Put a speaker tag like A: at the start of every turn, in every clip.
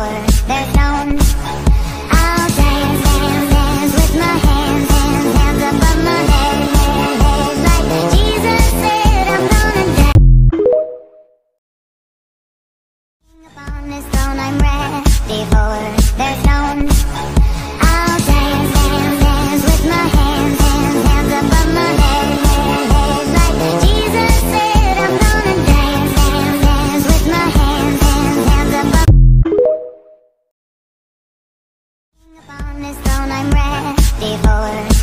A: power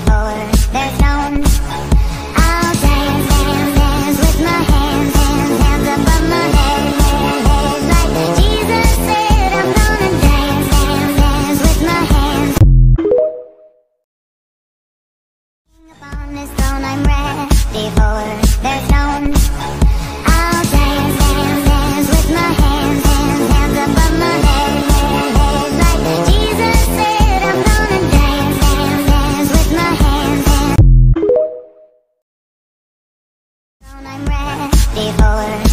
A: before before.